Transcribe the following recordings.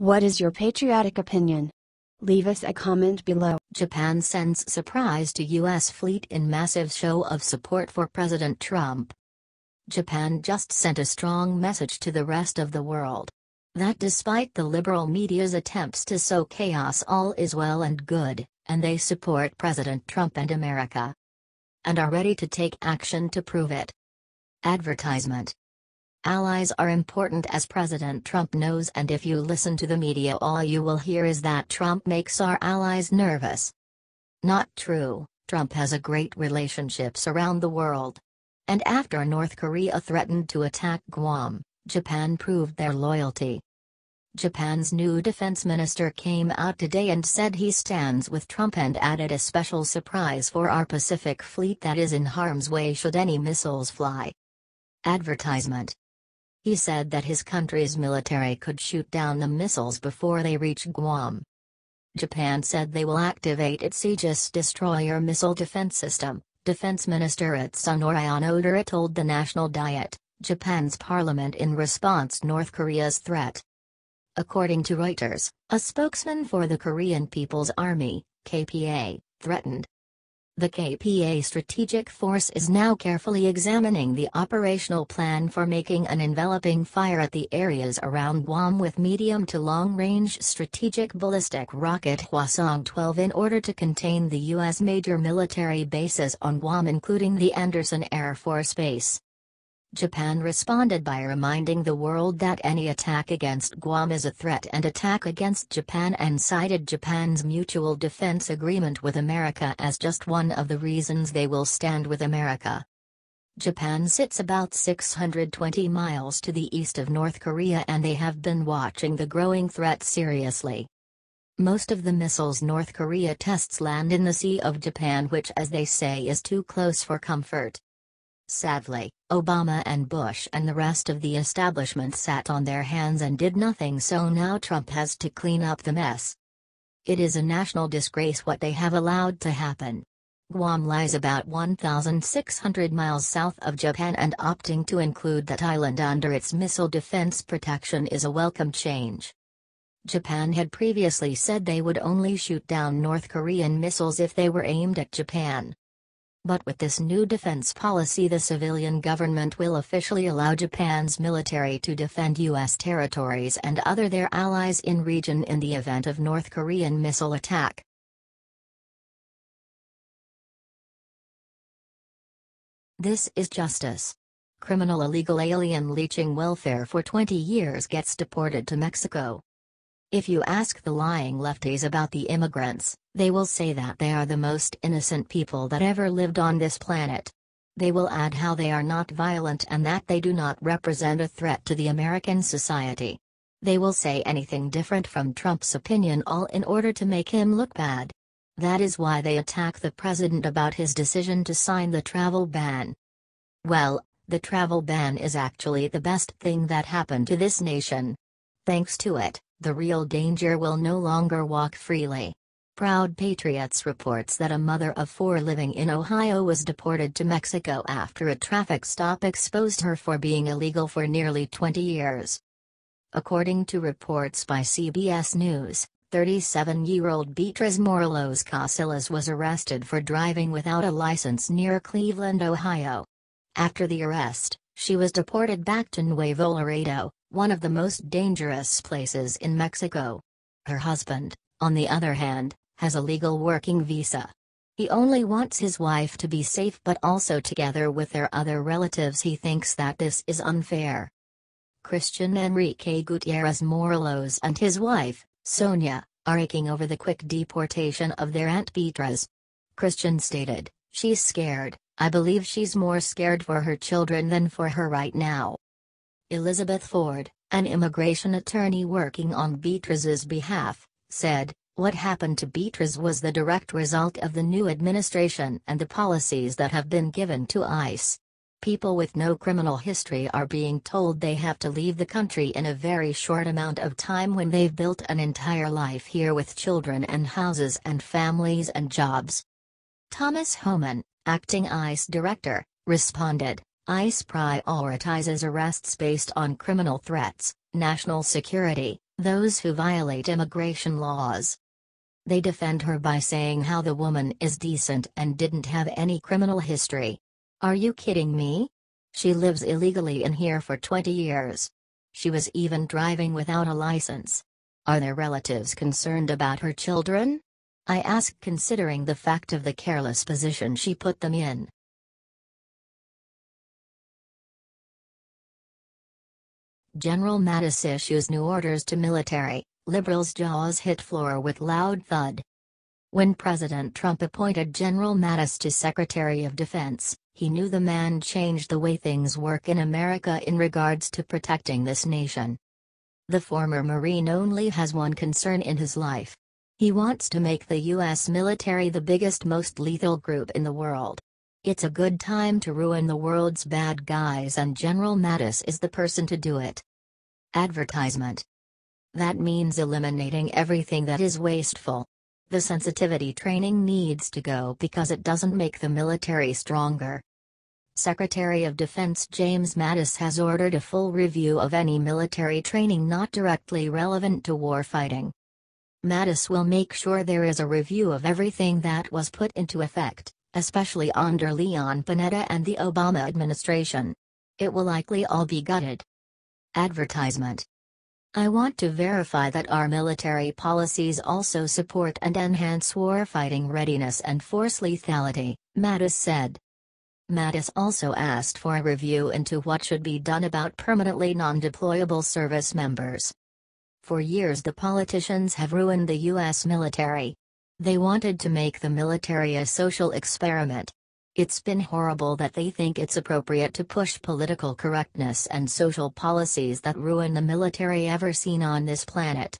What is your patriotic opinion? Leave us a comment below. Japan sends surprise to U.S. fleet in massive show of support for President Trump. Japan just sent a strong message to the rest of the world. That despite the liberal media's attempts to sow chaos all is well and good, and they support President Trump and America. And are ready to take action to prove it. Advertisement Allies are important as President Trump knows and if you listen to the media all you will hear is that Trump makes our allies nervous. Not true, Trump has a great relationships around the world. And after North Korea threatened to attack Guam, Japan proved their loyalty. Japan's new defense minister came out today and said he stands with Trump and added a special surprise for our Pacific fleet that is in harm's way should any missiles fly. Advertisement he said that his country's military could shoot down the missiles before they reach Guam. Japan said they will activate its Aegis destroyer missile defense system, Defense Minister Itsunori Onodera told the National Diet, Japan's parliament in response North Korea's threat. According to Reuters, a spokesman for the Korean People's Army, KPA, threatened the KPA Strategic Force is now carefully examining the operational plan for making an enveloping fire at the areas around Guam with medium to long-range strategic ballistic rocket Hwasong-12 in order to contain the U.S. major military bases on Guam including the Andersen Air Force Base. Japan responded by reminding the world that any attack against Guam is a threat and attack against Japan and cited Japan's mutual defense agreement with America as just one of the reasons they will stand with America. Japan sits about 620 miles to the east of North Korea and they have been watching the growing threat seriously. Most of the missiles North Korea tests land in the Sea of Japan which as they say is too close for comfort. Sadly, Obama and Bush and the rest of the establishment sat on their hands and did nothing so now Trump has to clean up the mess. It is a national disgrace what they have allowed to happen. Guam lies about 1,600 miles south of Japan and opting to include that island under its missile defense protection is a welcome change. Japan had previously said they would only shoot down North Korean missiles if they were aimed at Japan. But with this new defense policy the civilian government will officially allow Japan's military to defend U.S. territories and other their allies in region in the event of North Korean missile attack. This is justice. Criminal illegal alien leeching welfare for 20 years gets deported to Mexico. If you ask the lying lefties about the immigrants, they will say that they are the most innocent people that ever lived on this planet. They will add how they are not violent and that they do not represent a threat to the American society. They will say anything different from Trump's opinion all in order to make him look bad. That is why they attack the president about his decision to sign the travel ban. Well, the travel ban is actually the best thing that happened to this nation. Thanks to it, the real danger will no longer walk freely. Proud Patriots reports that a mother of four living in Ohio was deported to Mexico after a traffic stop exposed her for being illegal for nearly 20 years. According to reports by CBS News, 37-year-old Beatriz Morelos Casillas was arrested for driving without a license near Cleveland, Ohio. After the arrest, she was deported back to Nuevo Laredo, one of the most dangerous places in Mexico. Her husband, on the other hand, has a legal working visa. He only wants his wife to be safe but also together with their other relatives he thinks that this is unfair. Christian Enrique Gutierrez Morelos and his wife, Sonia, are aching over the quick deportation of their Aunt Beatriz. Christian stated, She's scared, I believe she's more scared for her children than for her right now. Elizabeth Ford, an immigration attorney working on Beatriz's behalf, said, What happened to Beatriz was the direct result of the new administration and the policies that have been given to ICE. People with no criminal history are being told they have to leave the country in a very short amount of time when they've built an entire life here with children and houses and families and jobs. Thomas Homan, acting ICE director, responded, ICE prioritizes arrests based on criminal threats, national security, those who violate immigration laws. They defend her by saying how the woman is decent and didn't have any criminal history. Are you kidding me? She lives illegally in here for 20 years. She was even driving without a license. Are their relatives concerned about her children? I ask considering the fact of the careless position she put them in. General Mattis issues new orders to military, liberals' jaws hit floor with loud thud. When President Trump appointed General Mattis to Secretary of Defense, he knew the man changed the way things work in America in regards to protecting this nation. The former Marine only has one concern in his life. He wants to make the U.S. military the biggest most lethal group in the world. It's a good time to ruin the world's bad guys and General Mattis is the person to do it. Advertisement. That means eliminating everything that is wasteful. The sensitivity training needs to go because it doesn't make the military stronger. Secretary of Defense James Mattis has ordered a full review of any military training not directly relevant to warfighting. Mattis will make sure there is a review of everything that was put into effect especially under Leon Panetta and the Obama administration. It will likely all be gutted. Advertisement I want to verify that our military policies also support and enhance warfighting readiness and force lethality, Mattis said. Mattis also asked for a review into what should be done about permanently non-deployable service members. For years the politicians have ruined the U.S. military, they wanted to make the military a social experiment. It's been horrible that they think it's appropriate to push political correctness and social policies that ruin the military ever seen on this planet.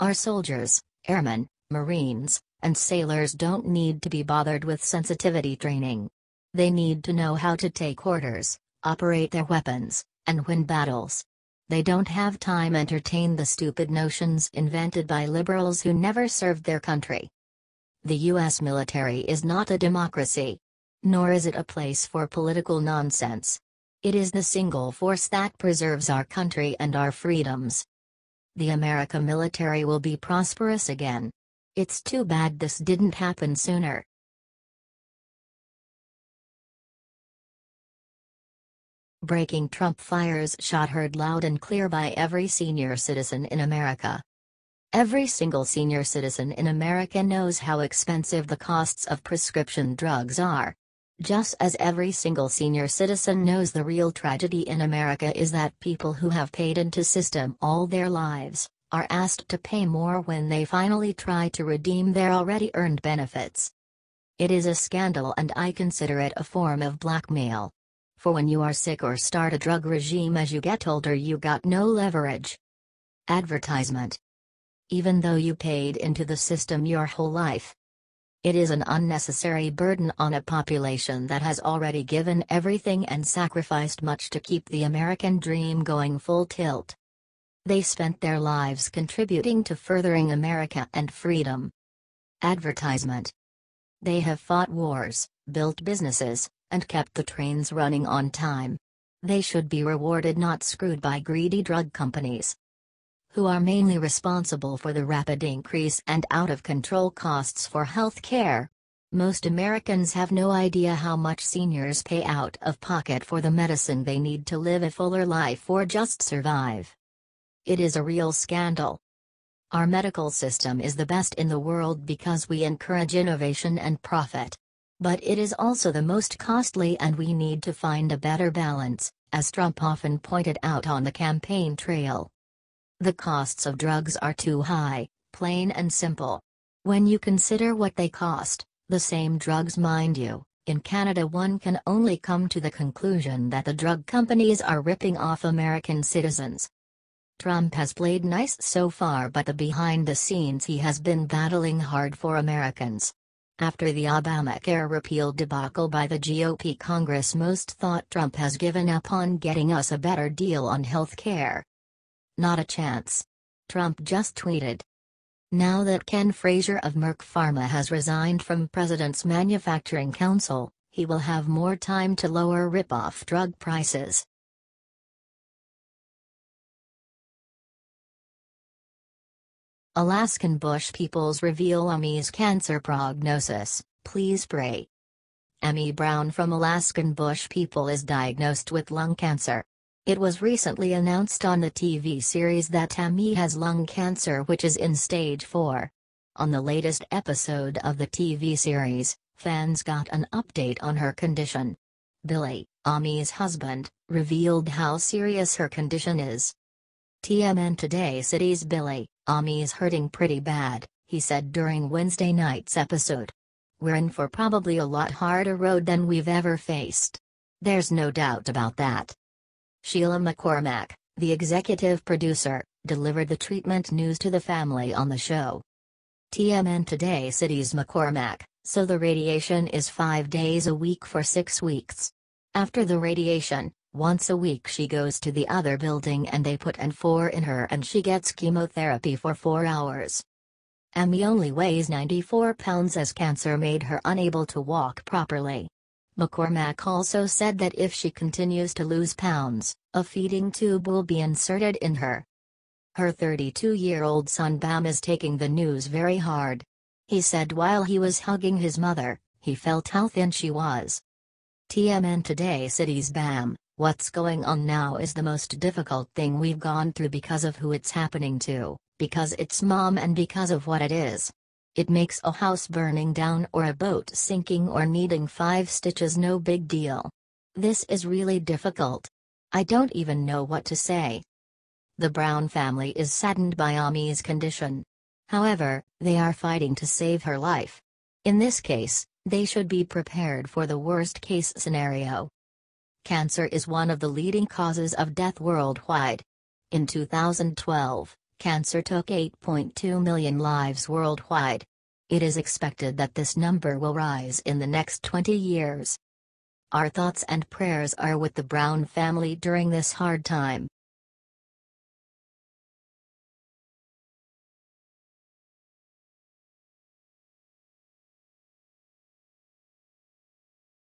Our soldiers, airmen, marines, and sailors don't need to be bothered with sensitivity training. They need to know how to take orders, operate their weapons, and win battles. They don't have time to entertain the stupid notions invented by liberals who never served their country. The U.S. military is not a democracy. Nor is it a place for political nonsense. It is the single force that preserves our country and our freedoms. The America military will be prosperous again. It's too bad this didn't happen sooner. Breaking Trump fires shot heard loud and clear by every senior citizen in America. Every single senior citizen in America knows how expensive the costs of prescription drugs are. Just as every single senior citizen knows the real tragedy in America is that people who have paid into system all their lives, are asked to pay more when they finally try to redeem their already earned benefits. It is a scandal and I consider it a form of blackmail. For when you are sick or start a drug regime as you get older you got no leverage. Advertisement even though you paid into the system your whole life. It is an unnecessary burden on a population that has already given everything and sacrificed much to keep the American dream going full tilt. They spent their lives contributing to furthering America and freedom. Advertisement. They have fought wars, built businesses, and kept the trains running on time. They should be rewarded not screwed by greedy drug companies who are mainly responsible for the rapid increase and out-of-control costs for health care. Most Americans have no idea how much seniors pay out of pocket for the medicine they need to live a fuller life or just survive. It is a real scandal. Our medical system is the best in the world because we encourage innovation and profit. But it is also the most costly and we need to find a better balance, as Trump often pointed out on the campaign trail. The costs of drugs are too high, plain and simple. When you consider what they cost, the same drugs mind you, in Canada one can only come to the conclusion that the drug companies are ripping off American citizens. Trump has played nice so far but the behind the scenes he has been battling hard for Americans. After the Obamacare repeal debacle by the GOP Congress most thought Trump has given up on getting us a better deal on health care. Not a chance. Trump just tweeted. Now that Ken Frazier of Merck Pharma has resigned from President's Manufacturing Council, he will have more time to lower rip-off drug prices. Alaskan Bush peoples reveal Ami's cancer prognosis, please pray. Ami Brown from Alaskan Bush people is diagnosed with lung cancer. It was recently announced on the TV series that Ami has lung cancer which is in stage 4. On the latest episode of the TV series, fans got an update on her condition. Billy, Ami's husband, revealed how serious her condition is. TMN Today City's Billy, Ami's hurting pretty bad, he said during Wednesday night's episode. We're in for probably a lot harder road than we've ever faced. There's no doubt about that. Sheila McCormack, the executive producer, delivered the treatment news to the family on the show. TMN Today City's McCormack, so the radiation is five days a week for six weeks. After the radiation, once a week she goes to the other building and they put N4 in her and she gets chemotherapy for 4 hours. Ami only weighs 94 pounds as cancer made her unable to walk properly. McCormack also said that if she continues to lose pounds, a feeding tube will be inserted in her. Her 32-year-old son Bam is taking the news very hard. He said while he was hugging his mother, he felt how thin she was. TMN Today City's Bam, What's going on now is the most difficult thing we've gone through because of who it's happening to, because it's mom and because of what it is. It makes a house burning down or a boat sinking or needing five stitches no big deal. This is really difficult. I don't even know what to say. The Brown family is saddened by Ami's condition. However, they are fighting to save her life. In this case, they should be prepared for the worst case scenario. Cancer is one of the leading causes of death worldwide. In 2012, cancer took 8.2 million lives worldwide. It is expected that this number will rise in the next 20 years. Our thoughts and prayers are with the Brown family during this hard time.